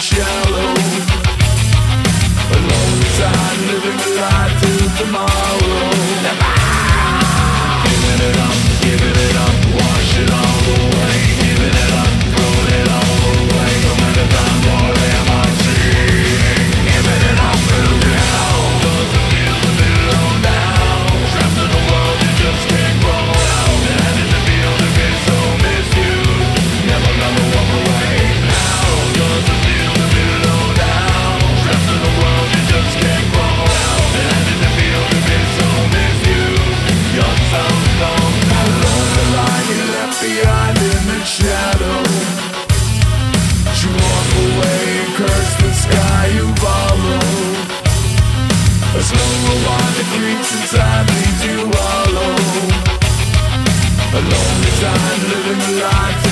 shallow. a long time living a lie through tomorrow. There's no one that creeps inside leaves you alone. A lonely time living a life.